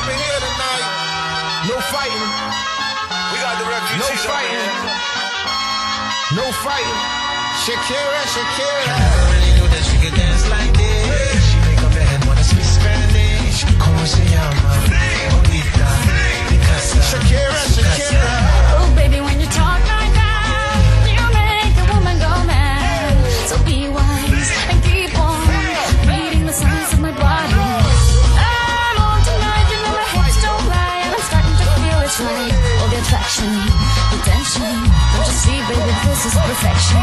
up in here tonight. No fighting. We got the No refugees up in fighting. here. No fighting. Shakira, Shakira. Never really knew that she could dance like this. All the attraction, the tension. Don't you see, baby, this is perfection.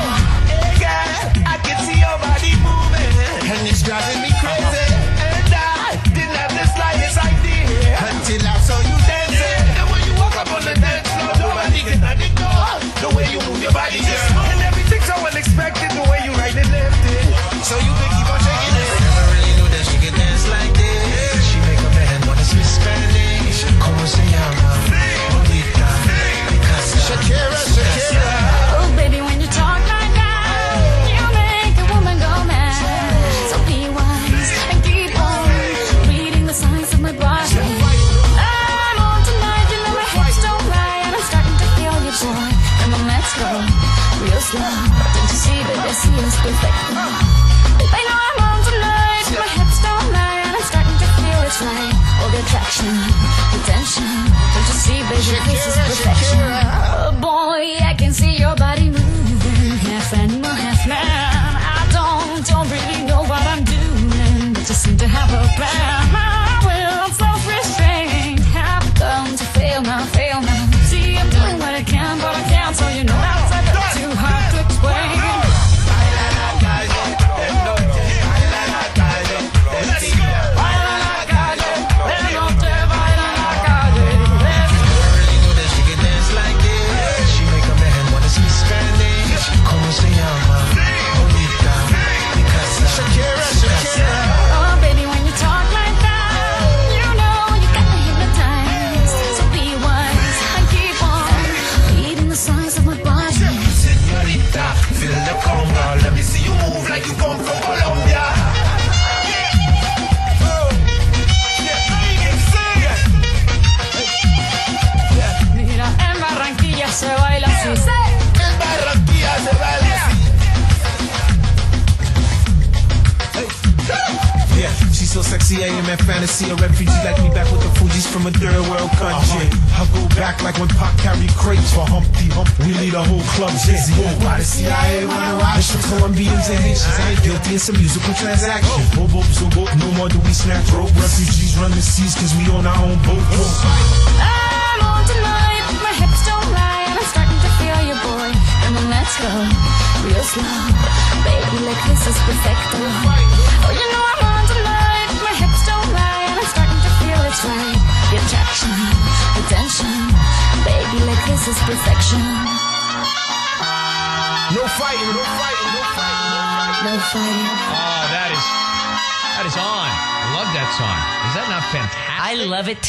Girl, I can see slow. Don't you see that this is perfect? I know I'm on tonight, my hips don't lie, and I'm starting to feel it's right. All the attraction, the tension. Don't you see, baby, this is perfection. Like she's so sexy, I am at fantasy. A refugee like me back with the Fuji's from a third world country. Uh-huh. I go back like when Pac carried crates for Humpty Hump. We lead a whole club dizzy. Why the CIA wanna watch the Colombians and Haitians uh-huh. ain't guilty. It's a musical transaction. Oh. Boop, boop, so boop. No more do we snatch rope. Refugees run the seas cause we own our own boat. I'm on tonight, my hips don't lie, and I'm starting to feel you, boy. Come on, let's go real slow, baby. Like this is perfecto. This is perfection. No fighting. No fighting. No fighting. No fighting. Oh, that is that is on. I love that song. Is that not fantastic? I love it